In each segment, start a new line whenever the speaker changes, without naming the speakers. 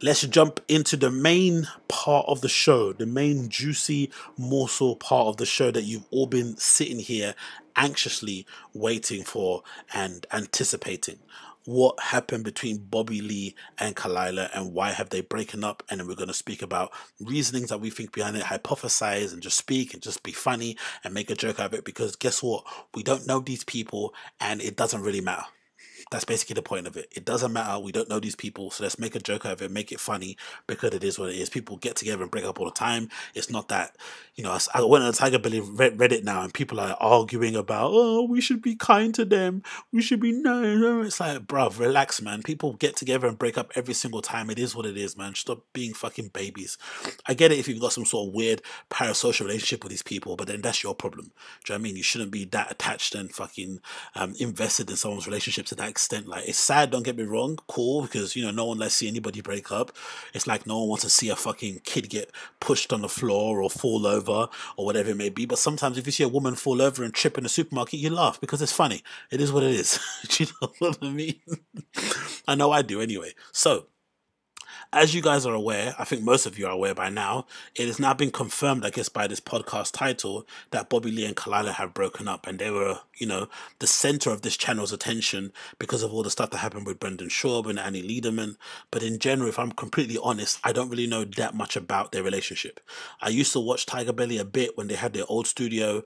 let's jump into the main part of the show, the main juicy morsel part of the show that you've all been sitting here anxiously waiting for and anticipating. What happened between Bobby Lee and Khalyla, and why have they broken up? And then we're going to speak about reasonings that we think behind it hypothesize and just speak and just be funny and make a joke out of it because guess what? We don't know these people and it doesn't really matter that's basically the point of it. It doesn't matter. We don't know these people, so let's make a joke out of it, make it funny because it is what it is. People get together and break up all the time. It's not that, you know. I went on Tiger Belly Reddit now, and people are arguing about, oh, we should be kind to them. We should be nice. It's like, bruv, relax, man. People get together and break up every single time. It is what it is, man. Stop being fucking babies. I get it if you've got some sort of weird parasocial relationship with these people, but then that's your problem. Do you know what I mean? You shouldn't be that attached and fucking um, invested in someone's relationship to that extent. Like it's sad, don't get me wrong, cool, because you know, no one likes see anybody break up. It's like no one wants to see a fucking kid get pushed on the floor or fall over or whatever it may be. But sometimes if you see a woman fall over and trip in the supermarket, you laugh because it's funny. It is what it is. you know what I mean? I know I do anyway. So as you guys are aware, I think most of you are aware by now, it has now been confirmed, I guess, by this podcast title that Bobby Lee and Khalyla have broken up, and they were, you know, the center of this channel's attention because of all the stuff that happened with Brendan Schaub and Annie Lederman. But in general, if I'm completely honest, I don't really know that much about their relationship. I used to watch Tiger Belly a bit when they had their old studio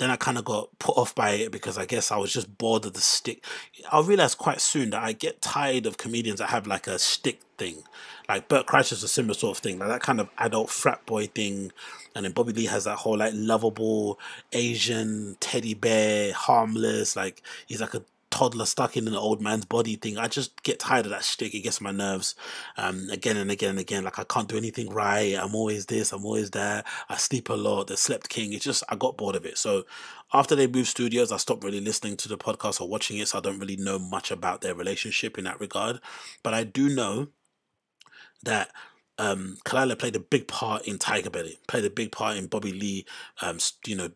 then I kind of got put off by it because I guess I was just bored of the stick. I realized quite soon that I get tired of comedians that have like a stick thing. Like Bert Kreischer is a similar sort of thing, like that kind of adult frat boy thing. And then Bobby Lee has that whole like lovable Asian teddy bear, harmless, like he's like a toddler stuck in an old man's body thing. I just get tired of that shtick. It gets my nerves um, again and again and again. Like I can't do anything right. I'm always this. I'm always that. I sleep a lot. The slept king. It's just I got bored of it. So after they moved studios, I stopped really listening to the podcast or watching it. So I don't really know much about their relationship in that regard. But I do know that um, Khalyla played a big part in Tiger Belly, played a big part in Bobby Lee, um, you know,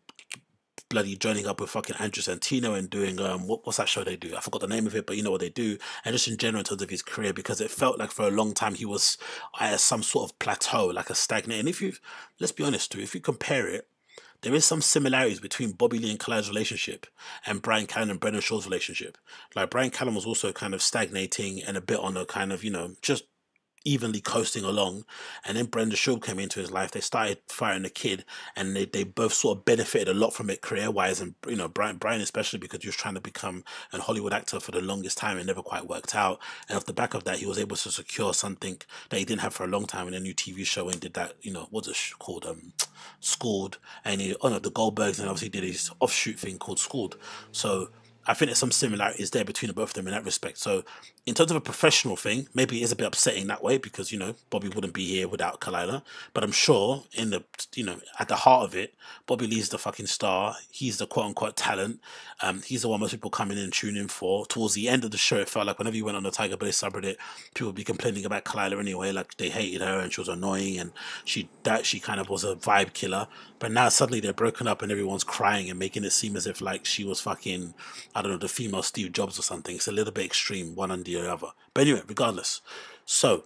bloody joining up with fucking Andrew Santino and doing um what, what's that show they do? I forgot the name of it, but you know what they do. And just in general in terms of his career, because it felt like for a long time he was at some sort of plateau, like a stagnant. And if you let's be honest, too, if you compare it, there is some similarities between Bobby Lee and Khalyla's relationship and Bryan Callen and Brendan Schaub's relationship. Like Bryan Callen was also kind of stagnating and a bit on a kind of, you know, just evenly coasting along. And then Brendan Schaub came into his life. They started firing the kid, and they, they both sort of benefited a lot from it career wise. And you know, Bryan Bryan especially because he was trying to become an Hollywood actor for the longest time and never quite worked out. And off the back of that, he was able to secure something that he didn't have for a long time in a new TV show and did that. You know, what's it called? Um, Schooled. And he oh no, the Goldbergs, and obviously did his offshoot thing called Schooled. So I think there's some similarities there between the both of them in that respect. So in terms of a professional thing, maybe it is a bit upsetting that way because you know Bobby wouldn't be here without Khalyla. But I'm sure in the you know at the heart of it, Bobby Lee's the fucking star. He's the quote unquote talent. Um, he's the one most people come in and tune in for. Towards the end of the show, it felt like whenever you went on the Tiger Belly subreddit, people would be complaining about Khalyla anyway, like they hated her and she was annoying and she that she kind of was a vibe killer. But now suddenly they're broken up and everyone's crying and making it seem as if like she was fucking I don't know the female Steve Jobs or something. It's a little bit extreme, one under the other. But anyway, regardless. So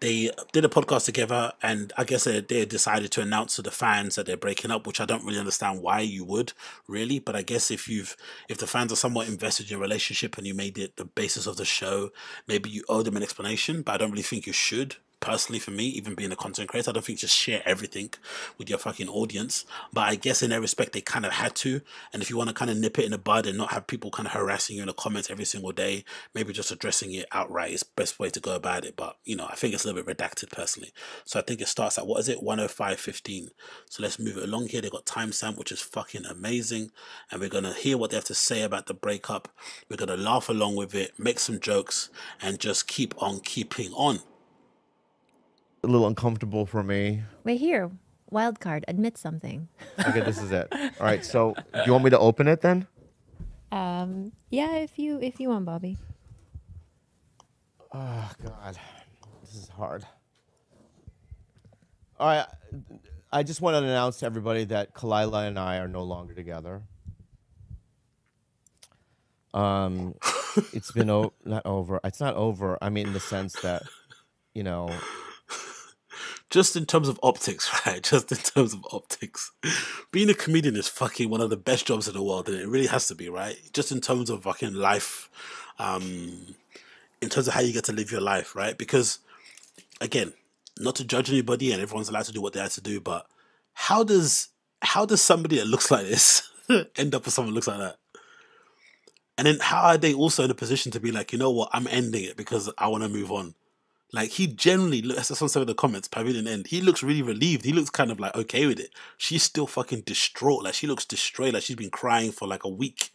they did a podcast together and I guess they, they decided to announce to the fans that they're breaking up, which I don't really understand why you would really, but I guess if you've if the fans are somewhat invested in your relationship and you made it the basis of the show, maybe you owe them an explanation, but I don't really think you should personally for me, even being a content creator, I don't think just share everything with your fucking audience. But I guess in that respect, they kind of had to. And if you want to kind of nip it in the bud and not have people kind of harassing you in the comments every single day, maybe just addressing it outright is best way to go about it. But you know, I think it's a little bit redacted personally. So I think it starts at what is it, 105.15. So let's move it along here. They got timestamp, which is fucking amazing, and we're gonna hear what they have to say about the breakup. We're gonna laugh along with it, make some jokes, and just keep on keeping on
a little uncomfortable for me.
Wait here. Wild card. Admit something.
Okay, this is it. All right. So, do you want me to open it then?
Um. Yeah, if you if you want, Bobby.
Oh God, this is hard. All right. I just want to announce to everybody that Khalyla and I are no longer together. Um, it's been o- not over. It's not over. I mean, in the sense that you know,
just in terms of optics, right? Just in terms of optics, being a comedian is fucking one of the best jobs in the world, and it really has to be, right? Just in terms of fucking life, um, in terms of how you get to live your life, right? Because again, not to judge anybody, and everyone's allowed to do what they have to do, but how does how does somebody that looks like this end up with someone that looks like that? And then how are they also in a position to be like, you know what, I'm ending it because I want to move on. Like he generally looks. That's what some of the comments. Pavilion end. He looks really relieved. He looks kind of like okay with it. She's still fucking distraught. Like she looks destroyed. Like she's been crying for like a week.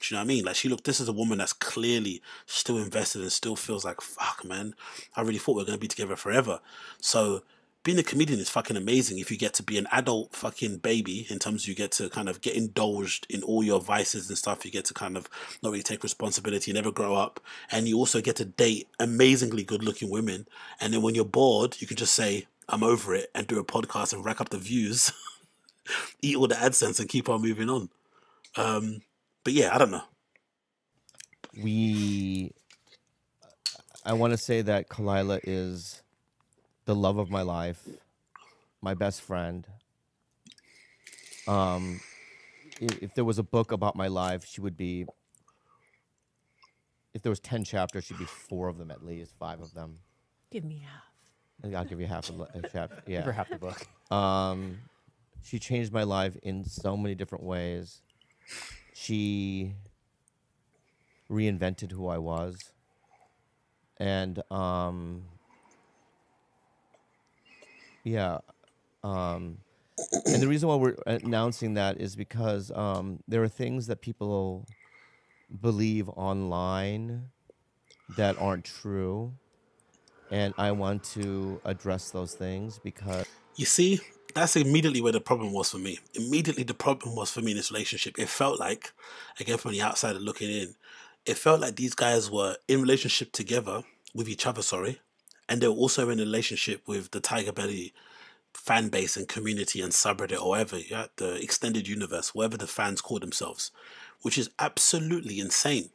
Do you know what I mean? Like she look. This is a woman that's clearly still invested and still feels like fuck, man. I really thought we are gonna be together forever. So being a comedian is fucking amazing if you get to be an adult fucking baby in terms you get to kind of get indulged in all your vices and stuff. You get to kind of not really take responsibility never grow up and you also get to date amazingly good looking women. And then when you're bored you can just say i'm over it and do a podcast and rack up the views eat all the adsense and keep on moving on. Um but yeah i don't know.
We i want to say that khalyla is the love of my life, my best friend. Um, if, if there was a book about my life, she would be. If there was ten chapters, she'd be four of them at least, five of them.
Give me half.
I'll give you half a, a chapter. Yeah,
For half the book.
um, she changed my life in so many different ways. She reinvented who I was, and um, yeah. Um, and the reason why we're announcing that is because um, there are things that people believe online that aren't true. And I want to address those things because.
You see, that's immediately where the problem was for me. Immediately, the problem was for me in this relationship. It felt like, again, from the outsider looking in, it felt like these guys were in relationship together with each other, sorry, and they're also in a relationship with the Tiger Belly fan base and community and subreddit or whatever, yeah, the extended universe, whatever the fans call themselves, which is absolutely insane.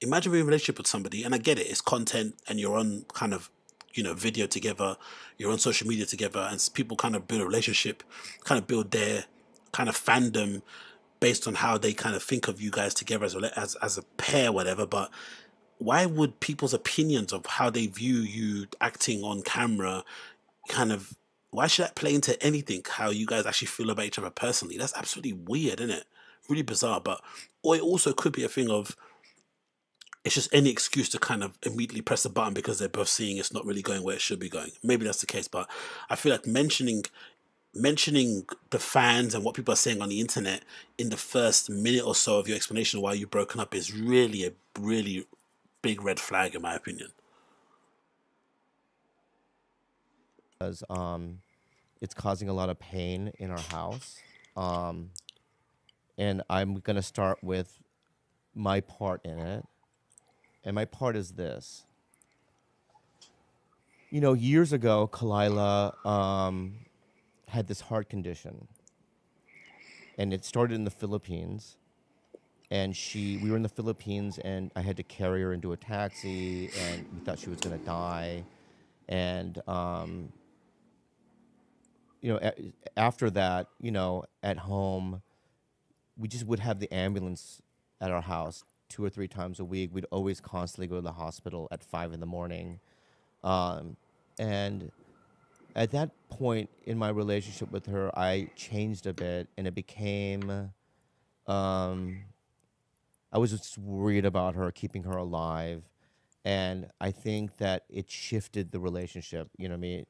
Imagine being in a relationship with somebody, and I get it, it's content and you're on kind of, you know, video together, you're on social media together, and people kind of build a relationship, kind of build their kind of fandom based on how they kind of think of you guys together as a, as, as a pair, whatever. But why would people's opinions of how they view you acting on camera kind of why should that play into anything how you guys actually feel about each other personally? That's absolutely weird isn't it? Really bizarre but or it also could be a thing of it's just any excuse to kind of immediately press the button because they're both seeing it's not really going where it should be going. Maybe that's the case but i feel like mentioning mentioning the fans and what people are saying on the internet in the first minute or so of your explanation why you've broken up is really a really big red flag in my opinion.
Because um, it's causing a lot of pain in our house. Um, and I'm going to start with my part in it. And my part is this. You know, years ago, Khalyla um, had this heart condition. And it started in the Philippines and she we were in the Philippines and I had to carry her into a taxi and we thought she was going to die. And um, you know a- after that you know at home we just would have the ambulance at our house two or three times a week. We'd always constantly go to the hospital at five in the morning. Um, and at that point in my relationship with her i changed a bit and it became um, I was just worried about her, keeping her alive. And I think that it shifted the relationship. You know what I mean?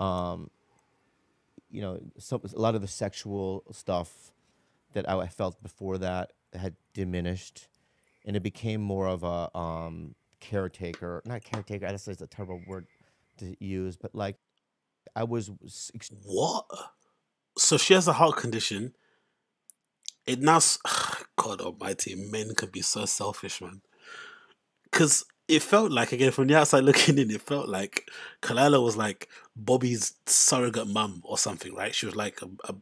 Um, you know, a lot of the sexual stuff that I felt before that had diminished, and it became more of a um, caretaker. Not caretaker. I guess it's a terrible word to use, but like I was.
What? So she has a heart condition it now god almighty men can be so selfish man. Because it felt like again from the outside looking in it felt like khalyla was like Bobby's surrogate mum or something, right? She was like a, a,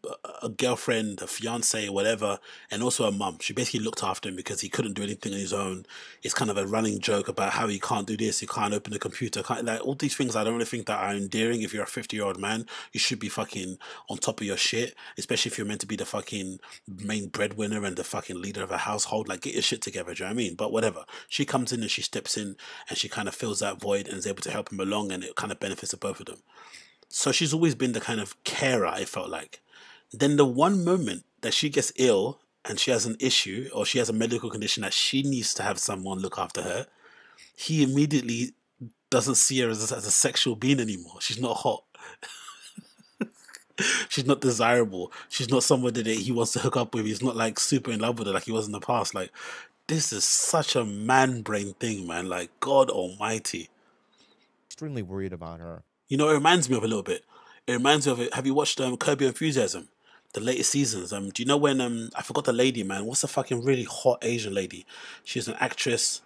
a girlfriend, a fiance, whatever, and also a mum. She basically looked after him because he couldn't do anything on his own. It's kind of a running joke about how he can't do this, he can't open the computer, can't, like all these things. I don't really think that are endearing. If you're a 50 year old man, you should be fucking on top of your shit, especially if you're meant to be the fucking main breadwinner and the fucking leader of a household. Like, get your shit together, do you know what I mean? But whatever. She comes in and she steps in and she kind of fills that void and is able to help him along, and it kind of benefits the both of them. So she's always been the kind of carer, I felt like. Then the one moment that she gets ill and she has an issue or she has a medical condition that she needs to have someone look after her, he immediately doesn't see her as a, as a sexual being anymore. She's not hot. She's not desirable. She's not somebody that he wants to hook up with. He's not like super in love with her like he was in the past. Like, this is such a man brain thing, man. Like, God Almighty.
Extremely worried about her.
You know, it reminds me of a little bit. It reminds me of it. Have you watched um, Curb Your Enthusiasm? The latest seasons. Um, do you know when um I forgot the lady, man? What's the fucking really hot Asian lady? She's an actress,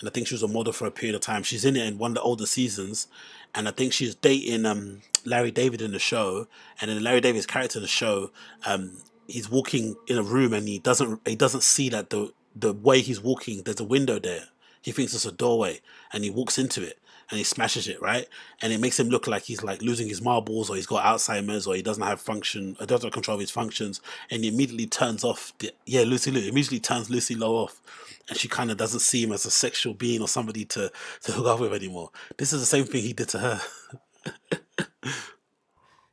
and I think she was a model for a period of time. She's in it in one of the older seasons, and I think she's dating um Larry David in the show. And then Larry David's character in the show, um, he's walking in a room and he doesn't he doesn't see that the the way he's walking, there's a window there. He thinks it's a doorway, and he walks into it and he smashes it, right? And it makes him look like he's like losing his marbles or he's got Alzheimer's or he doesn't have function, or doesn't control his functions. And he immediately turns off, the, yeah, Lucy Liu, immediately turns Lucy Liu off. And she kind of doesn't see him as a sexual being or somebody to, to hook up with anymore. This is the same thing he did to her.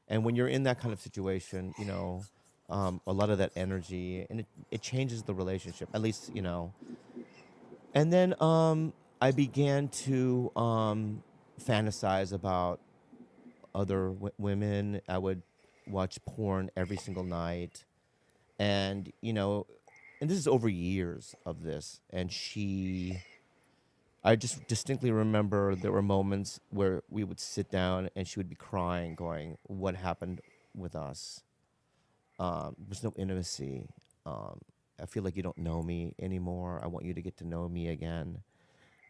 and when you're in that kind of situation, you know, um, a lot of that energy and it, it changes the relationship, at least, you know. And then um, I began to um, fantasize about other w- women. I would watch porn every single night, and you know, and this is over years of this. And she, I just distinctly remember there were moments where we would sit down and she would be crying, going, "What happened with us? Um, there's no intimacy. Um, I feel like you don't know me anymore. I want you to get to know me again."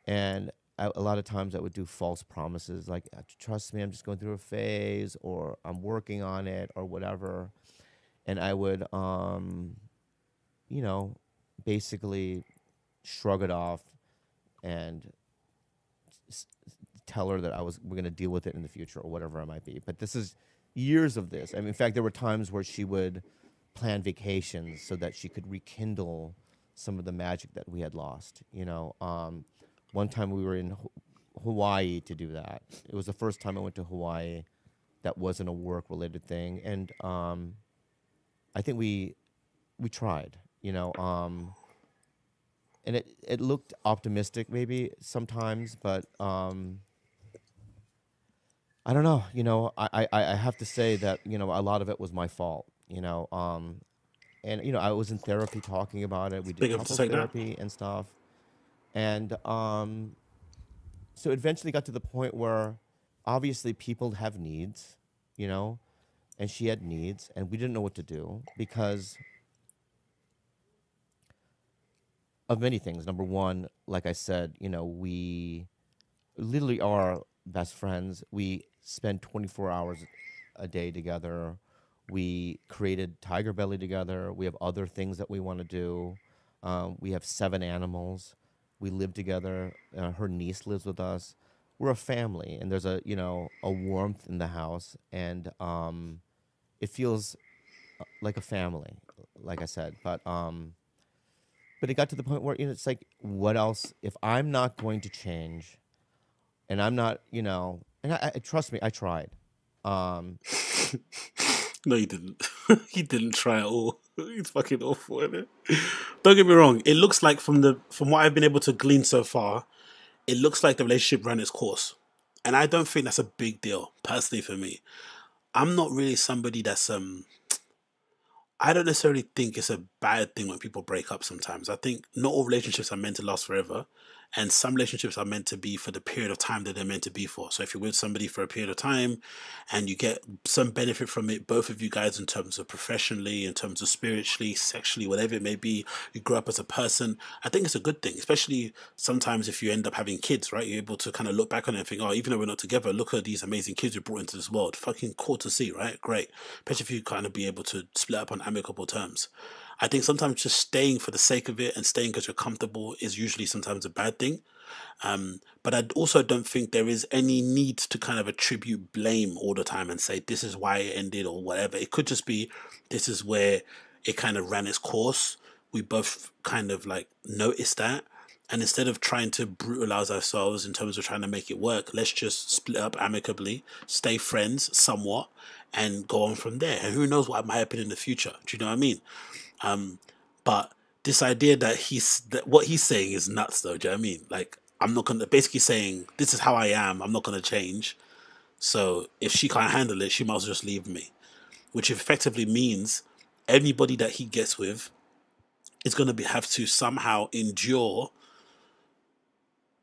And I, a lot of times I would do false promises like uh, trust me I'm just going through a phase or I'm working on it or whatever. And I would um you know basically shrug it off and s- tell her that I was we're going to deal with it in the future or whatever it might be. But this is years of this. I mean in fact there were times where she would plan vacations so that she could rekindle some of the magic that we had lost you know? Um one time we were in Hawaii to do that. It was the first time I went to Hawaii that wasn't a work related thing. And um, I think we we tried, you know. Um, and it, it looked optimistic maybe sometimes, but um, I don't know. You know, I, I, I have to say that, you know, a lot of it was my fault, you know. Um, and, you know, I was in therapy talking about it. We did couples
say that.
therapy and stuff. And um, so eventually got to the point where obviously people have needs, you know, and she had needs, and we didn't know what to do because of many things. Number one, like I said, you know, we literally are best friends. We spend 24 hours a day together. We created Tiger Belly together. We have other things that we want to do. Um, we have seven animals. We live together. Uh, her niece lives with us. We're a family, and there's a you know a warmth in the house, and um, it feels uh, like a family, like I said. But um, but it got to the point where you know it's like, what else? If I'm not going to change, and I'm not, you know, and I, I trust me, I tried. Um,
No, he didn't. he didn't try at all. He's fucking awful, isn't it? Don't get me wrong. It looks like from the from what I've been able to glean so far, it looks like the relationship ran its course, and I don't think that's a big deal personally for me. I'm not really somebody that's um. I don't necessarily think it's a bad thing when people break up. Sometimes I think not all relationships are meant to last forever, and some relationships are meant to be for the period of time that they're meant to be for. So if you're with somebody for a period of time and you get some benefit from it, both of you guys in terms of professionally, in terms of spiritually, sexually, whatever it may be, you grow up as a person, I think it's a good thing, especially sometimes if you end up having kids, right? You're able to kind of look back on it and think, oh, even though we're not together, look at these amazing kids we brought into this world. Fucking cool to see, right? Great. Especially if you kind of be able to split up on amicable terms. I think sometimes just staying for the sake of it and staying because you're comfortable is usually sometimes a bad thing. Um, but I also don't think there is any need to kind of attribute blame all the time and say this is why it ended or whatever. It could just be this is where it kind of ran its course. We both kind of like noticed that. And instead of trying to brutalize ourselves in terms of trying to make it work, let's just split up amicably, stay friends somewhat, and go on from there. And who knows what might happen in the future? Do you know what I mean? Um, but this idea that he's that what he's saying is nuts, though. Do you know I mean? Like, I'm not gonna basically saying this is how I am. I'm not gonna change. So if she can't handle it, she well just leave me, which effectively means anybody that he gets with is gonna be have to somehow endure.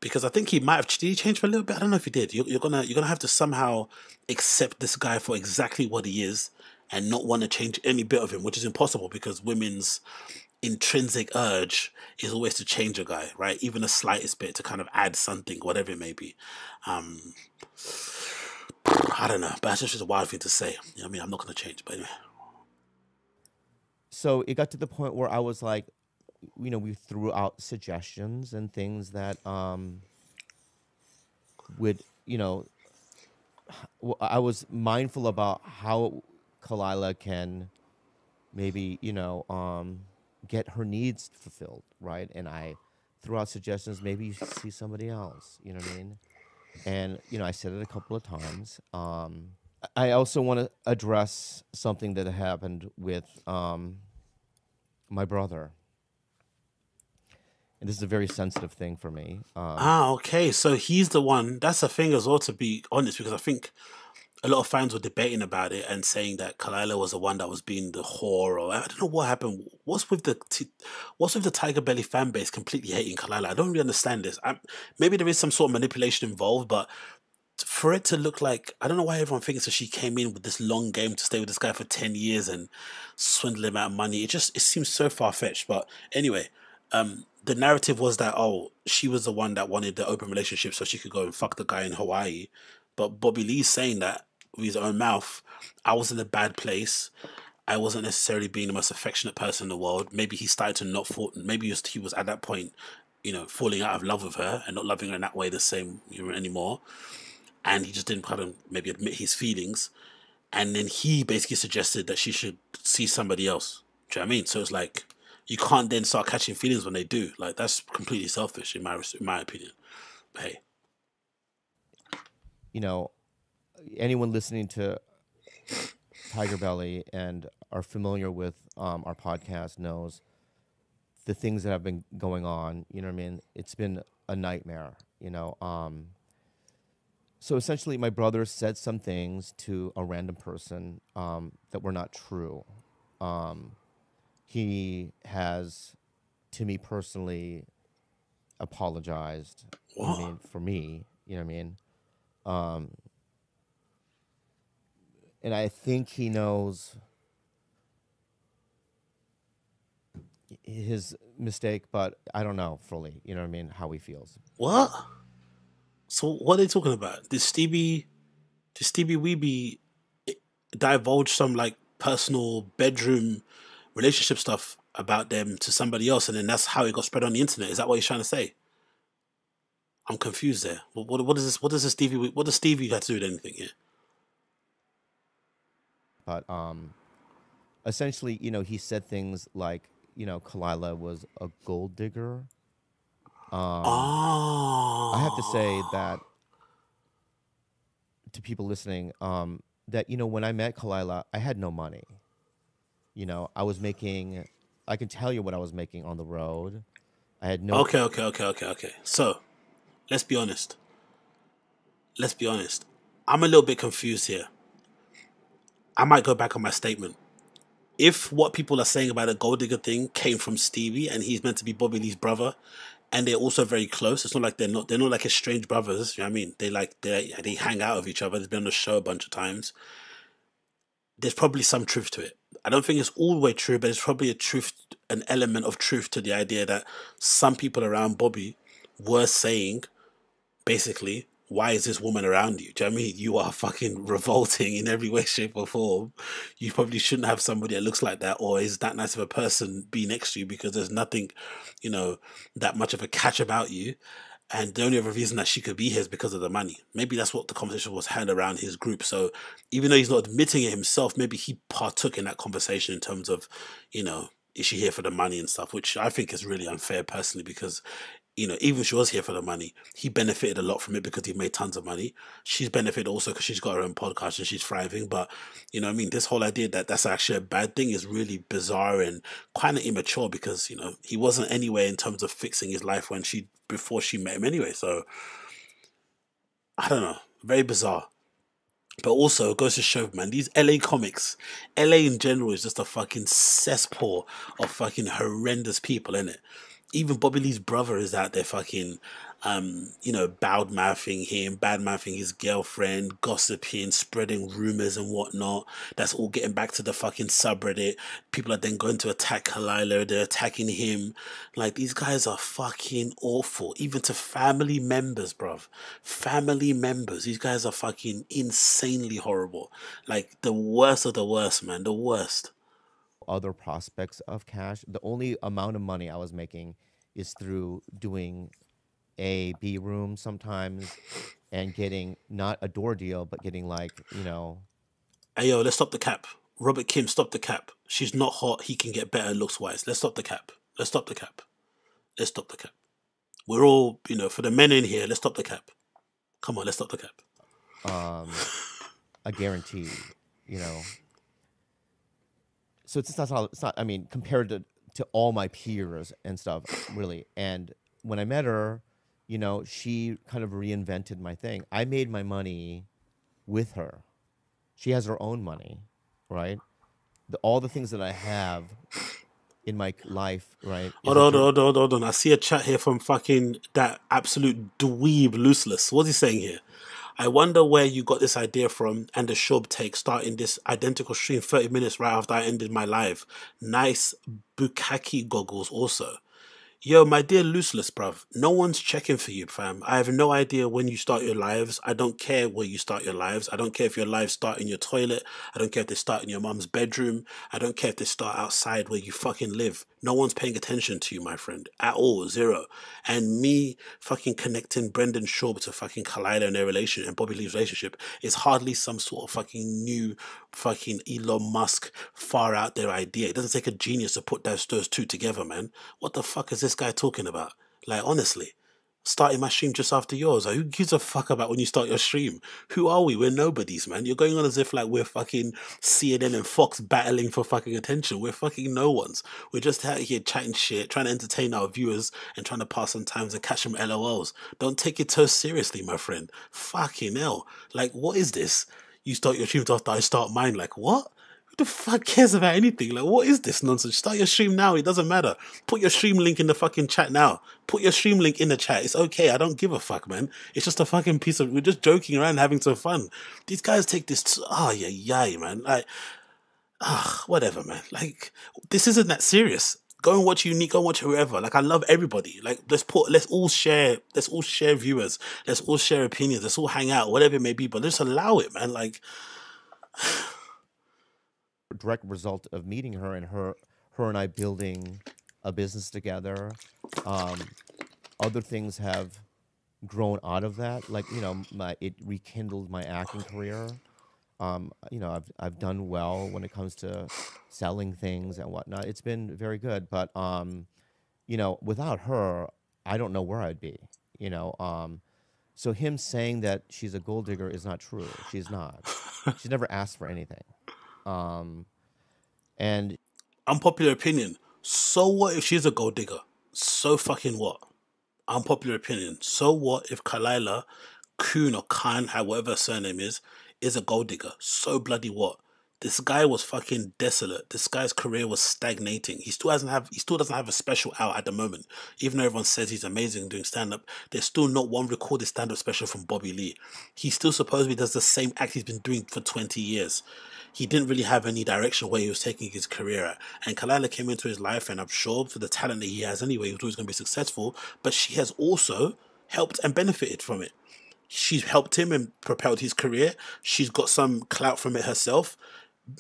Because I think he might have did he change for a little bit. I don't know if he did. You're, you're gonna you're gonna have to somehow accept this guy for exactly what he is and not want to change any bit of him, which is impossible because women's intrinsic urge is always to change a guy, right? Even the slightest bit to kind of add something, whatever it may be. Um, I don't know, but that's just a wild thing to say. You know I mean, I'm not going to change, but anyway.
So it got to the point where I was like, you know, we threw out suggestions and things that um, would, you know, I was mindful about how Khalyla can maybe, you know, um, get her needs fulfilled, right? And I threw out suggestions, maybe you should see somebody else, you know what I mean? And, you know, I said it a couple of times. Um, I also want to address something that happened with um, my brother. And this is a very sensitive thing for me. Um,
ah, okay. So he's the one. That's a thing as well, to be honest, because I think a lot of fans were debating about it and saying that Khalyla was the one that was being the whore, or I don't know what happened. What's with the t- what's with the Tiger Belly fan base completely hating Khalyla? I don't really understand this. I'm, maybe there is some sort of manipulation involved, but for it to look like I don't know why everyone thinks that she came in with this long game to stay with this guy for ten years and swindle him out of money. It just it seems so far fetched. But anyway, um, the narrative was that oh she was the one that wanted the open relationship so she could go and fuck the guy in Hawaii. But Bobby Lee's saying that with his own mouth, I was in a bad place. I wasn't necessarily being the most affectionate person in the world. Maybe he started to not fall. Maybe he was, he was at that point, you know, falling out of love with her and not loving her in that way the same anymore. And he just didn't kind of maybe admit his feelings. And then he basically suggested that she should see somebody else. Do you know what I mean? So it's like you can't then start catching feelings when they do. Like that's completely selfish in my in my opinion. But hey,
you know, anyone listening to Tiger Belly and are familiar with um, our podcast knows the things that have been going on. You know what I mean? It's been a nightmare. You know. Um, so essentially, my brother said some things to a random person um, that were not true. Um, he has, to me personally, apologized. I mean, for me, you know what I mean. And I think he knows his mistake, but I don't know fully. You know what I mean? How he feels.
What? So what are they talking about? Did Stevie, did Steebee Weebee divulge some like personal bedroom relationship stuff about them to somebody else, and then that's how it got spread on the internet? Is that what he's trying to say? I'm confused there. What what, what is this? What does this Stevie? What does Stevie have to do with anything here?
But um, essentially, you know, he said things like, you know, Khalyla was a gold digger. Um,
oh.
I have to say that to people listening, um, that you know, when I met Khalyla, I had no money. You know, I was making. I can tell you what I was making on the road. I had no.
Okay, okay, okay, okay, okay. So, let's be honest. Let's be honest. I'm a little bit confused here. I might go back on my statement. If what people are saying about a gold digger thing came from Stevie and he's meant to be Bobby Lee's brother, and they're also very close. It's not like they're not they're not like estranged brothers. You know what I mean? They like they they hang out with each other. They've been on the show a bunch of times. There's probably some truth to it. I don't think it's all the way true, but it's probably a truth, an element of truth to the idea that some people around Bobby were saying, basically, why is this woman around you? Do you know I mean? You are fucking revolting in every way, shape, or form. You probably shouldn't have somebody that looks like that or is that nice of a person be next to you because there's nothing, you know, that much of a catch about you. And the only other reason that she could be here is because of the money. Maybe that's what the conversation was had around his group. So even though he's not admitting it himself, maybe he partook in that conversation in terms of, you know, is she here for the money and stuff, which I think is really unfair personally because you know, even she was here for the money, he benefited a lot from it because he made tons of money. She's benefited also because she's got her own podcast and she's thriving. But, you know, I mean, this whole idea that that's actually a bad thing is really bizarre and kind of immature because, you know, he wasn't anywhere in terms of fixing his life when she, before she met him anyway. So, I don't know. Very bizarre. But also, it goes to show, man, these LA comics, LA in general is just a fucking cesspool of fucking horrendous people, in it? Even Bobby Lee's brother is out there fucking, um, you know, bad mouthing him, bad mouthing his girlfriend, gossiping, spreading rumors and whatnot. That's all getting back to the fucking subreddit. People are then going to attack Khalyla, they're attacking him. Like, these guys are fucking awful. Even to family members, bruv. Family members. These guys are fucking insanely horrible. Like, the worst of the worst, man. The worst
other prospects of cash. The only amount of money I was making is through doing A, B room sometimes and getting not a door deal, but getting like, you know.
Hey, yo, let's stop the cap. Robert Kim, stop the cap. She's not hot. He can get better looks wise. Let's stop the cap. Let's stop the cap. Let's stop the cap. We're all, you know, for the men in here, let's stop the cap. Come on, let's stop the cap.
Um, I guarantee, you know, so it's not it's not I mean compared to to all my peers and stuff really and when I met her you know she kind of reinvented my thing I made my money with her she has her own money right the, all the things that I have in my life, right?
Hold on, hold on, hold on. I see a chat here from fucking that absolute dweeb looseless. What's he saying here? I wonder where you got this idea from and the Shub take starting this identical stream 30 minutes right after I ended my live. Nice Bukaki goggles also. Yo, my dear looseless, bruv, no one's checking for you, fam. I have no idea when you start your lives. I don't care where you start your lives. I don't care if your lives start in your toilet. I don't care if they start in your mom's bedroom. I don't care if they start outside where you fucking live. No one's paying attention to you, my friend. At all. Zero. And me fucking connecting Brendan Schaub to fucking Khalyla and their relation and Bobby Lee's relationship is hardly some sort of fucking new fucking Elon Musk far out there idea. It doesn't take a genius to put those, those two together, man. What the fuck is this guy talking about? Like, honestly starting my stream just after yours. Who gives a fuck about when you start your stream? Who are we? We're nobodies, man. You're going on as if like we're fucking CNN and Fox battling for fucking attention. We're fucking no ones. We're just out here chatting shit, trying to entertain our viewers and trying to pass some times and catch some LOLs. Don't take it so seriously, my friend. Fucking hell. Like, what is this? You start your streams after I start mine. Like, what? The fuck cares about anything? Like, what is this nonsense? Start your stream now. It doesn't matter. Put your stream link in the fucking chat now. Put your stream link in the chat. It's okay. I don't give a fuck, man. It's just a fucking piece of. We're just joking around, having some fun. These guys take this. Oh yeah, yeah, man. Like, ah, whatever, man. Like, this isn't that serious. Go and watch Unique. Go and watch whoever. Like, I love everybody. Like, let's put. Let's all share. Let's all share viewers. Let's all share opinions. Let's all hang out. Whatever it may be. But just allow it, man. Like
direct result of meeting her and her her and I building a business together. Um, other things have grown out of that. Like you know, my it rekindled my acting career. Um, you know, I've I've done well when it comes to selling things and whatnot. It's been very good, but um, you know, without her, I don't know where I'd be. You know, um, so him saying that she's a gold digger is not true. She's not. she's never asked for anything. Um, and
unpopular opinion. So what if she's a gold digger? So fucking what? Unpopular opinion. So what if Khalyla Kuhn or Khan, however her surname is, is a gold digger? So bloody what? This guy was fucking desolate. This guy's career was stagnating. He still hasn't have he still doesn't have a special out at the moment. Even though everyone says he's amazing doing stand up, there's still not one recorded stand up special from Bobby Lee. He still supposedly does the same act he's been doing for 20 years. He didn't really have any direction where he was taking his career at. And Khalyla came into his life, and I'm sure for the talent that he has anyway, he was always going to be successful. But she has also helped and benefited from it. She's helped him and propelled his career. She's got some clout from it herself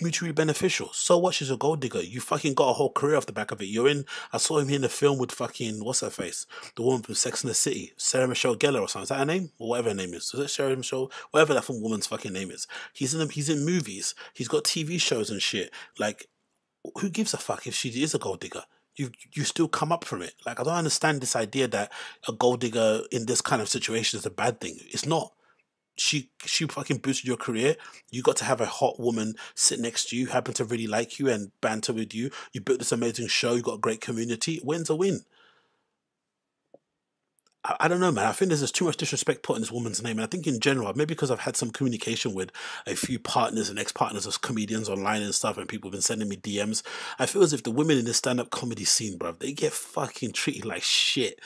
mutually beneficial. So what? She's a gold digger. You fucking got a whole career off the back of it. You're in. I saw him in the film with fucking what's her face, the woman from Sex and the City, Sarah Michelle Gellar or something. Is that her name or whatever her name is? Is that Sarah Michelle? Whatever that woman's fucking name is. He's in. He's in movies. He's got TV shows and shit. Like, who gives a fuck if she is a gold digger? You you still come up from it. Like I don't understand this idea that a gold digger in this kind of situation is a bad thing. It's not she she fucking boosted your career. You got to have a hot woman sit next to you, happen to really like you and banter with you. You built this amazing show. You got a great community. Win's a win. I, I don't know, man. I think there's just too much disrespect put in this woman's name, and I think in general, maybe because I've had some communication with a few partners and ex-partners of comedians online and stuff, and people have been sending me DMs. I feel as if the women in the stand-up comedy scene, bro, they get fucking treated like shit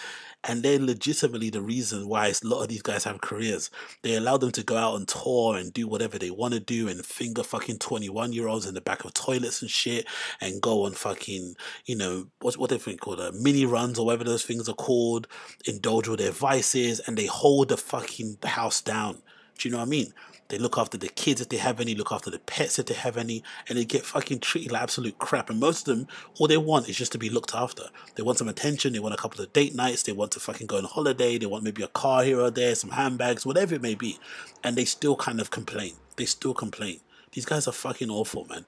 and they're legitimately the reason why a lot of these guys have careers. They allow them to go out on tour and do whatever they want to do and finger fucking 21 year olds in the back of toilets and shit and go on fucking, you know, what's what they think called uh, mini runs or whatever those things are called, indulge with their vices and they hold the fucking house down. Do you know what I mean? They look after the kids if they have any, look after the pets if they have any, and they get fucking treated like absolute crap. And most of them, all they want is just to be looked after. They want some attention, they want a couple of date nights, they want to fucking go on holiday, they want maybe a car here or there, some handbags, whatever it may be. And they still kind of complain. They still complain. These guys are fucking awful, man.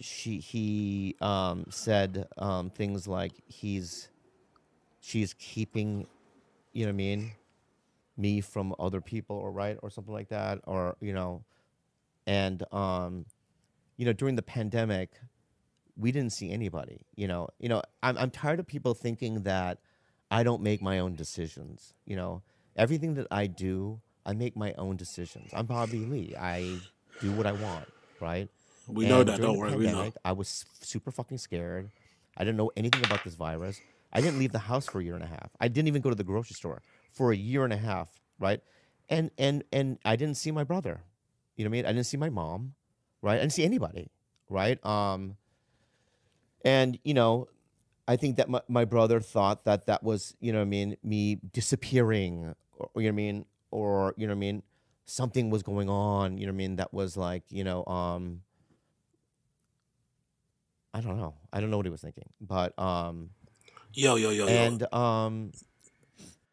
She he um, said um, things like he's she's keeping, you know what I mean, me from other people or right or something like that or you know and um you know during the pandemic we didn't see anybody you know you know I'm, I'm tired of people thinking that i don't make my own decisions you know. Everything that i do i make my own decisions. I'm bobby lee. I do what i want right?
We know that, don't worry, we know.
i was super fucking scared. I didn't know anything about this virus. I didn't leave the house for a year and a half. I didn't even go to the grocery store for a year and a half right? And and and i didn't see my brother. You know what i mean? I didn't see my mom right? I didn't see anybody right? Um and you know i think that my, my brother thought that that was you know what i mean me disappearing or you know what i mean? Or you know what i mean? Something was going on you know what i mean that was like you know um i don't know. I don't know what he was thinking but um
Yo, yo, yo, yo.
and um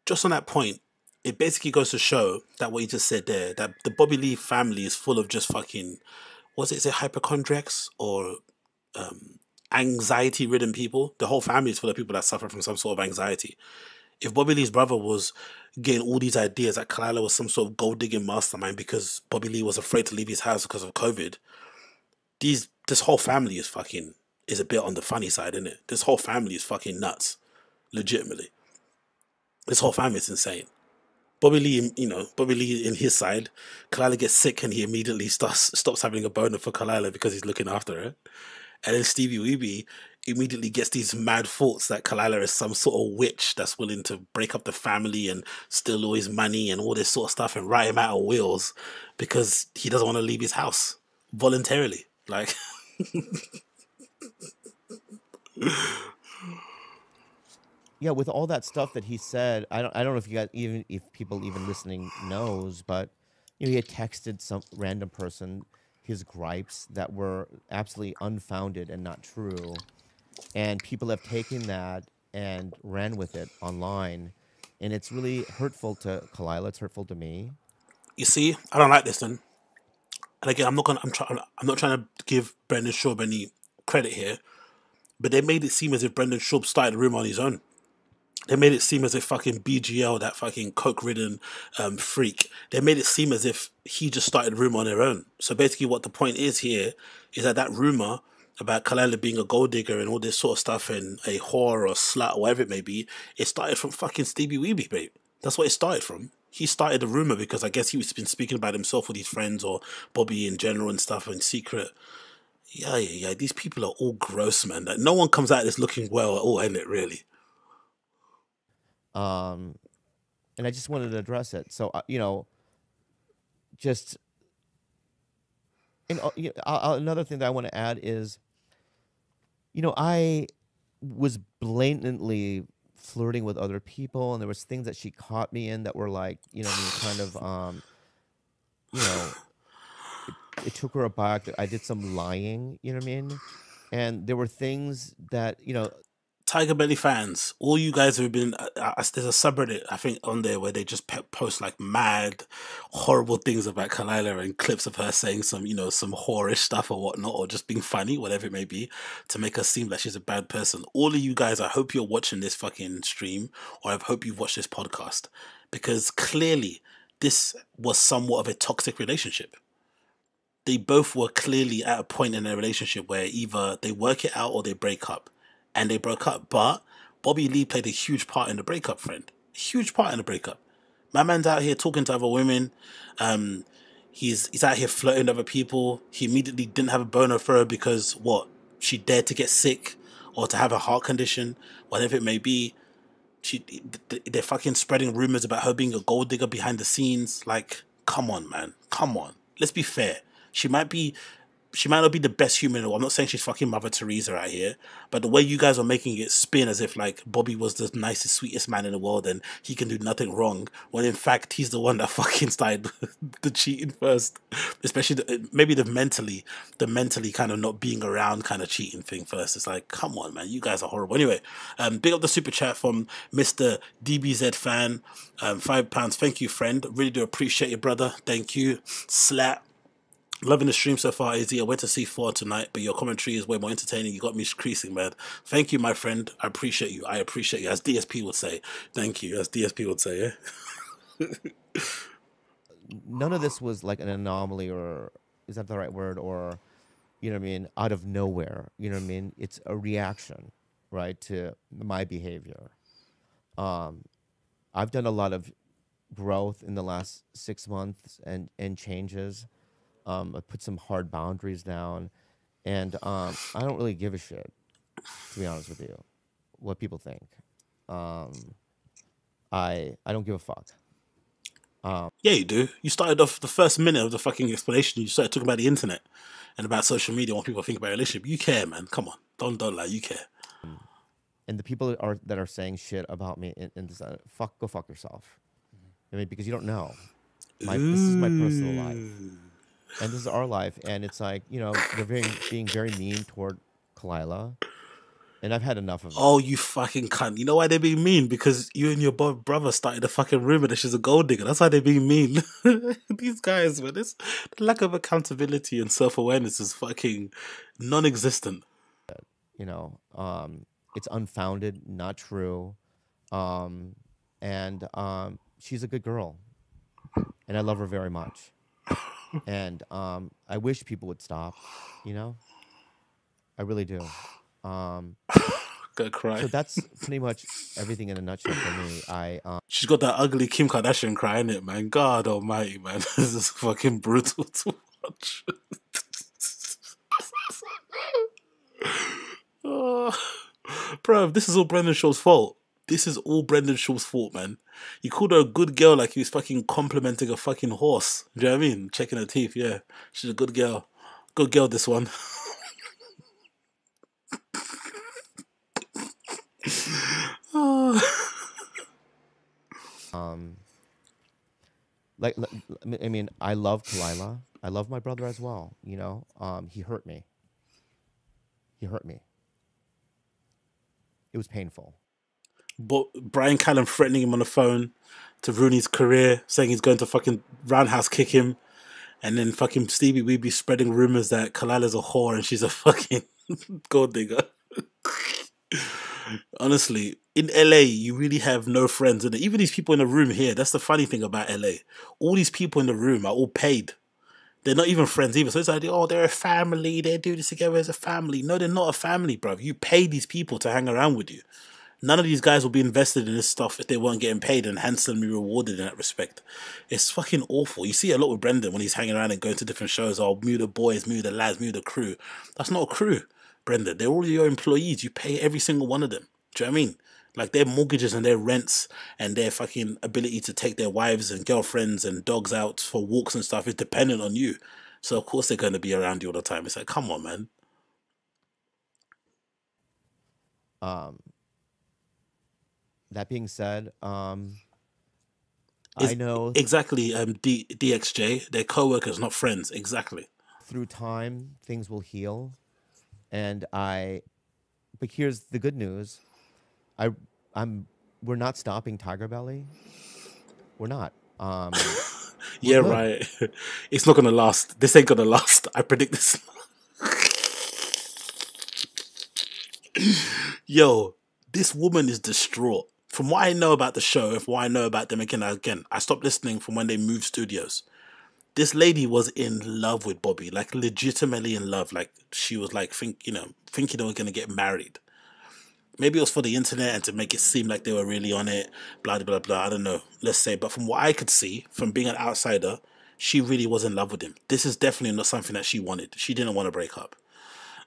just on that point, it basically goes to show that what you just said there, that the Bobby Lee family is full of just fucking, was it, is it hypochondriacs or um, anxiety ridden people? The whole family is full of people that suffer from some sort of anxiety. If Bobby Lee's brother was getting all these ideas that Khalyla was some sort of gold digging mastermind because Bobby Lee was afraid to leave his house because of COVID, these this whole family is fucking is a bit on the funny side, isn't it? This whole family is fucking nuts, legitimately. This whole family is insane. Bobby Lee, you know, Bobby Lee in his side, Khalyla gets sick and he immediately starts stops having a boner for Khalyla because he's looking after her. And then Steebee Weebee immediately gets these mad thoughts that Khalyla is some sort of witch that's willing to break up the family and steal all his money and all this sort of stuff and write him out of wills because he doesn't want to leave his house voluntarily. Like
yeah, with all that stuff that he said, I don't, I don't know if you guys even if people even listening knows, but you know, he had texted some random person his gripes that were absolutely unfounded and not true, and people have taken that and ran with it online, and it's really hurtful to Khalyla. It's hurtful to me.
you see, I don't like this then. And again, I'm not gonna I'm trying I'm not trying to give Brendan Schaub any credit here, but they made it seem as if Brendan Schaub started the room on his own. They made it seem as if fucking BGL, that fucking coke ridden um, freak, they made it seem as if he just started room on their own. So basically, what the point is here is that that rumor about Khalyla being a gold digger and all this sort of stuff and a whore or slut or whatever it may be, it started from fucking Steebee Weebee, babe. That's what it started from. He started the rumor because I guess he was been speaking about himself with his friends or Bobby in general and stuff in secret. Yeah, yeah, yeah. These people are all gross, man. Like, no one comes out of this looking well at all, ain't it? Really.
Um, and I just wanted to address it. So uh, you know, just and uh, you know, uh, another thing that I want to add is, you know, I was blatantly flirting with other people, and there was things that she caught me in that were like, you know, I mean, kind of, um, you know, it, it took her aback that I did some lying. You know what I mean? And there were things that you know
Tiger Belly fans, all you guys who have been. Uh, uh, there's a subreddit I think on there where they just pe- post like mad, horrible things about Khalyla and clips of her saying some, you know, some whorish stuff or whatnot, or just being funny, whatever it may be, to make her seem like she's a bad person. All of you guys, I hope you're watching this fucking stream, or I hope you've watched this podcast, because clearly this was somewhat of a toxic relationship. They both were clearly at a point in their relationship where either they work it out or they break up and they broke up. But Bobby Lee played a huge part in the breakup, friend. A huge part in the breakup. My man's out here talking to other women. Um, he's he's out here flirting with other people. He immediately didn't have a boner for her because what? She dared to get sick or to have a heart condition, whatever it may be. She they're fucking spreading rumors about her being a gold digger behind the scenes. Like, come on, man, come on. Let's be fair. She might be she might not be the best human. I'm not saying she's fucking Mother Teresa right here, but the way you guys are making it spin as if like Bobby was the nicest, sweetest man in the world and he can do nothing wrong, when in fact he's the one that fucking started the cheating first. Especially the, maybe the mentally, the mentally kind of not being around kind of cheating thing first. It's like, come on, man, you guys are horrible. Anyway, um, big up the super chat from Mister DBZ fan, um, five pounds. Thank you, friend. Really do appreciate it, brother. Thank you. Slap. Loving the stream so far, Izzy. I went to see four tonight, but your commentary is way more entertaining. You got me creasing, man. Thank you, my friend. I appreciate you. I appreciate you. As DSP would say. Thank you. As DSP would say, yeah.
None of this was like an anomaly or is that the right word? Or, you know what I mean, out of nowhere. You know what I mean? It's a reaction, right, to my behavior. Um, I've done a lot of growth in the last six months and, and changes um, I put some hard boundaries down, and um, I don't really give a shit, to be honest with you, what people think. Um, I I don't give a fuck.
Um, yeah, you do. You started off the first minute of the fucking explanation. You started talking about the internet and about social media. What people think about relationship. You care, man. Come on, don't don't lie. You care.
And the people that are that are saying shit about me and, and this, uh, fuck, go fuck yourself. I mean, because you don't know. My, this is my personal life and this is our life. And it's like you know they're very being very mean toward Khalyla, and I've had enough of it.
Oh, you fucking cunt! You know why they're being mean? Because you and your brother started a fucking rumor that she's a gold digger. That's why they're being mean. These guys, man, this the lack of accountability and self awareness is fucking non-existent.
You know, um, it's unfounded, not true, um, and um, she's a good girl, and I love her very much and um, I wish people would stop. You know, I really do. Um,
Gonna cry.
So that's pretty much everything in a nutshell for me. I um,
she's got that ugly Kim Kardashian crying it, man. God Almighty, man, this is fucking brutal to watch. oh, bro, this is all Brendan Schaub's fault. This is all Brendan Schaub's fault, man. You called her a good girl like he was fucking complimenting a fucking horse. Do you know what I mean? Checking her teeth, yeah. She's a good girl. Good girl, this one.
um, like, I mean, I love Khalyla. I love my brother as well. You know, um, he hurt me. He hurt me. It was painful
but Bryan Callen threatening him on the phone to ruin his career, saying he's going to fucking roundhouse kick him, and then fucking Steebee Weebee spreading rumors that Khalyla's a whore and she's a fucking gold digger. Honestly, in LA, you really have no friends. And even these people in the room here, that's the funny thing about LA. All these people in the room are all paid. They're not even friends either. So it's like, oh, they're a family. They do this together as a family. No, they're not a family, bro. You pay these people to hang around with you. None of these guys will be invested in this stuff if they weren't getting paid and handsomely rewarded in that respect. It's fucking awful. You see a lot with Brendan when he's hanging around and going to different shows. Oh, move the boys, move the lads, move the crew. That's not a crew, Brendan. They're all your employees. You pay every single one of them. Do you know what I mean? Like their mortgages and their rents and their fucking ability to take their wives and girlfriends and dogs out for walks and stuff is dependent on you. So of course they're going to be around you all the time. It's like, come on, man.
Um, that being said, um, I know
Exactly, um, D- DXJ. They're co-workers, not friends. Exactly.
through time things will heal, and I. But here's the good news, I I'm we're not stopping Tiger Belly. We're not. Um,
Yeah,
good.
right. It's not gonna last. This ain't gonna last. I predict this. Yo, this woman is distraught. From what I know about the show, from what I know about them again, again, I stopped listening from when they moved studios. This lady was in love with Bobby, like legitimately in love. Like she was like think you know, thinking they were gonna get married. Maybe it was for the internet and to make it seem like they were really on it, blah, blah, blah. I don't know. Let's say. But from what I could see, from being an outsider, she really was in love with him. This is definitely not something that she wanted. She didn't want to break up.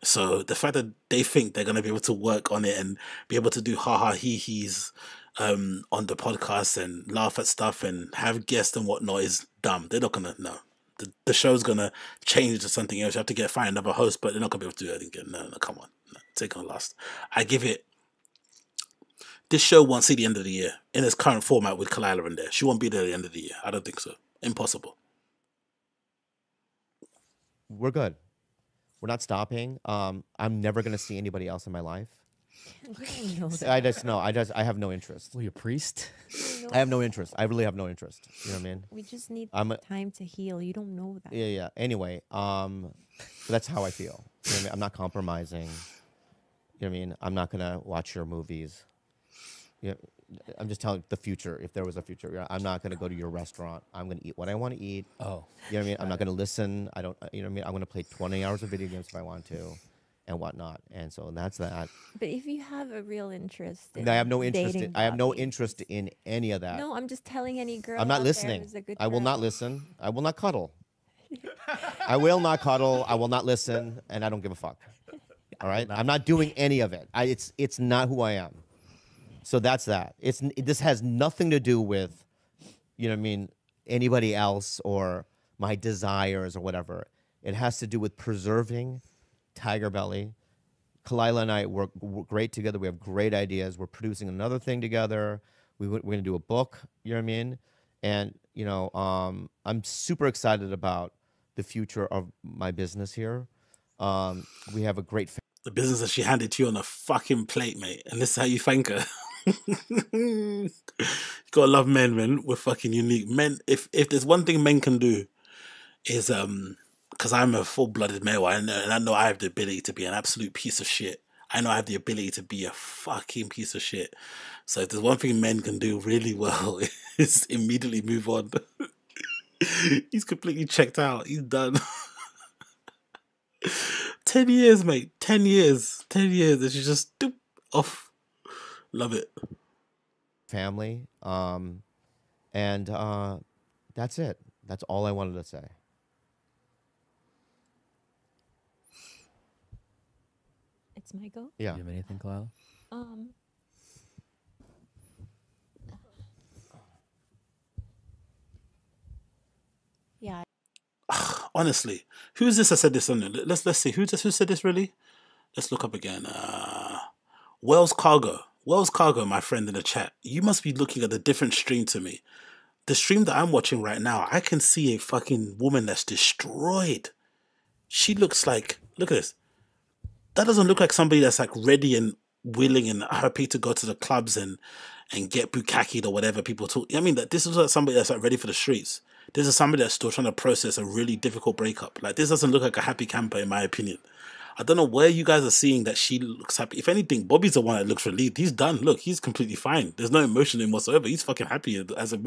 So the fact that they think they're going to be able to work on it and be able to do ha ha he he's um, on the podcast and laugh at stuff and have guests and whatnot is dumb. They're not going to, no. The, the show's going to change to something else. You have to get find another host, but they're not going to be able to do it again. No, no, come on. No, going to last. I give it this show won't see the end of the year in its current format with Khalyla in there. She won't be there at the end of the year. I don't think so. Impossible.
we're good. We're not stopping. Um, I'm never gonna see anybody else in my life.
You don't know that.
I just no. I just I have no interest.
Well, you a priest?
Know
I have no interest. I really have no interest. You know what I mean?
We just need
I'm a-
time to heal. You don't know that.
Yeah, yeah. Anyway, um, but that's how I feel. You know what I mean? I'm not compromising. You know what I mean? I'm not gonna watch your movies. Yeah, I'm just telling the future. If there was a future, I'm not gonna go to your restaurant. I'm gonna eat what I want to eat.
Oh,
You know what I mean? I'm not gonna listen. I don't. You know what I mean? I'm gonna play 20 hours of video games if I want to, and whatnot. And so that's that.
But if you have a real interest, in
I have no interest. In, I have no interest in any of that.
No, I'm just telling any girl.
I'm not listening.
a good
I will not listen. I will not cuddle. I will not cuddle. I will not listen, and I don't give a fuck. All right, I'm not doing any of it. I, it's it's not who I am. So that's that. It's n- this has nothing to do with, you know, what I mean, anybody else or my desires or whatever. It has to do with preserving Tiger Belly. Khalyla and I work, work great together. We have great ideas. We're producing another thing together. We, we're going to do a book. You know what I mean? And you know, um, I'm super excited about the future of my business here. Um, we have a great
The business that she handed to you on a fucking plate, mate. And this is how you thank her. you gotta love men, man. We're fucking unique. Men if if there's one thing men can do is um because I'm a full blooded male, I know and I know I have the ability to be an absolute piece of shit. I know I have the ability to be a fucking piece of shit. So if there's one thing men can do really well is immediately move on. He's completely checked out. He's done. Ten years, mate. Ten years. Ten years. And she's just doop, off. Love it.
family. Um, and uh, that's it. That's all I wanted to say.
It's Michael.
Yeah.
Do you have anything, Khalyla?
Um. Yeah,
Honestly, who's this that said this on? Let's let's see. Who's this who said this really? Let's look up again. Uh Wells Cargo. Wells Cargo, my friend in the chat. You must be looking at a different stream to me. The stream that I'm watching right now, I can see a fucking woman that's destroyed. She looks like look at this. That doesn't look like somebody that's like ready and willing and happy to go to the clubs and and get bukkake or whatever people talk. I mean, that this is like somebody that's like ready for the streets. This is somebody that's still trying to process a really difficult breakup. Like this doesn't look like a happy camper, in my opinion. I don't know where you guys are seeing that she looks happy. If anything, Bobby's the one that looks relieved. He's done. Look, he's completely fine. There's no emotion in whatsoever. He's fucking happy as a.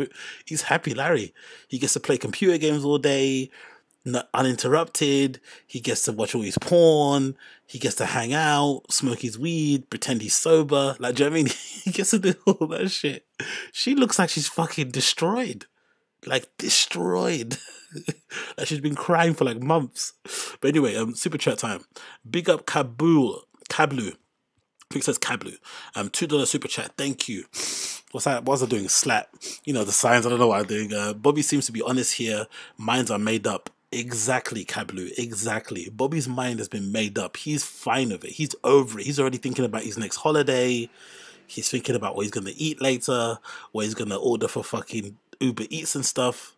He's happy, Larry. He gets to play computer games all day. uninterrupted. He gets to watch all his porn. He gets to hang out, smoke his weed, pretend he's sober. Like, do you know I mean? he gets to do all that shit. She looks like she's fucking destroyed. Like, destroyed. like, she's been crying for like months. But anyway, um, super chat time. Big up Kabul, Kablu. I think it says Kablu. Um, two dollar super chat. Thank you. What's that? What's I doing? Slap. You know the signs. I don't know what I'm doing. Uh, Bobby seems to be honest here. Minds are made up. Exactly, Kablu. Exactly. Bobby's mind has been made up. He's fine with it. He's over it. He's already thinking about his next holiday. He's thinking about what he's gonna eat later. What he's gonna order for fucking Uber Eats and stuff.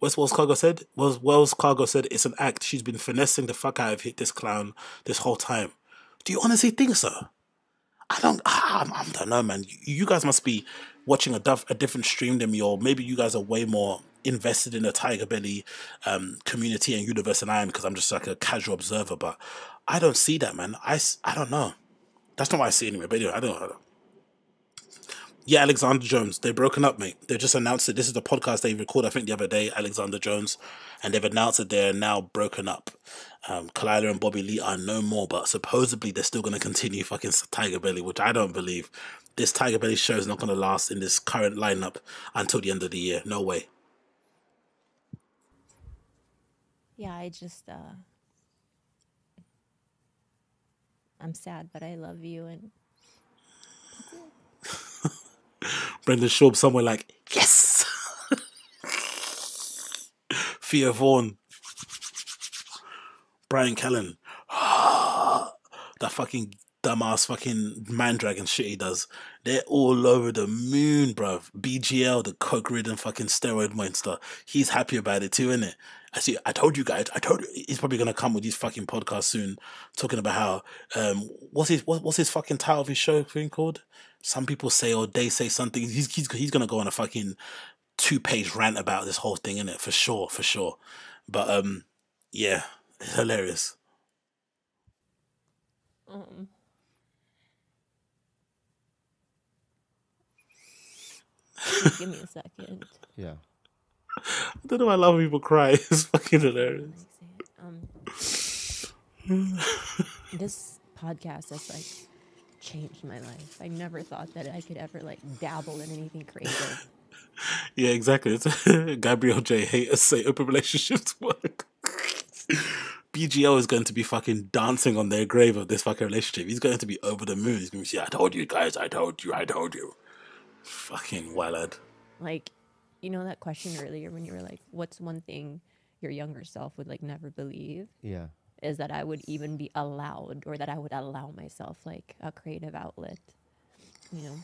West Wells Cargo said. Wells Wells Cargo said it's an act. She's been finessing the fuck out of hit this clown this whole time. Do you honestly think so? I don't. I, I don't know, man. You, you guys must be watching a, a different stream than me, or maybe you guys are way more invested in the Tiger Belly um, community and universe than I am because I'm just like a casual observer. But I don't see that, man. I I don't know. That's not what I see anyway. But anyway, I don't. I don't. Yeah, Alexander Jones. They've broken up, mate. They've just announced it. This is the podcast they recorded, I think, the other day, Alexander Jones. And they've announced that they're now broken up. Um, Khalyla and Bobby Lee are no more, but supposedly they're still going to continue fucking Tiger Belly, which I don't believe. This Tiger Belly show is not going to last in this current lineup until the end of the year. No way.
Yeah, I just uh I'm sad, but I love you and
Brendan Schaub somewhere like, yes! Theo Von. Bryan Callen. that fucking dumbass fucking man dragon shit he does. They're all over the moon, bruv. BGL, the coke ridden fucking steroid monster. He's happy about it too, isn't it? I see. I told you guys. I told you. He's probably gonna come with his fucking podcast soon, talking about how um what's his what, what's his fucking title of his show thing called? Some people say or they say something. He's he's he's gonna go on a fucking two page rant about this whole thing in it for sure, for sure. But um, yeah, it's hilarious.
um give me a second.
Yeah.
I don't know. why I love when people cry. It's fucking hilarious.
Um this podcast has like changed my life. I never thought that I could ever like dabble in anything creative.
Yeah, exactly. It's Gabriel J. Haters say open relationships work. BGO is going to be fucking dancing on their grave of this fucking relationship. He's going to be over the moon. He's going to be, I told you guys, I told you, I told you. Fucking wallad.
like you know that question earlier when you were like what's one thing your younger self would like never believe
Yeah.
is that I would even be allowed or that I would allow myself like a creative outlet. You know,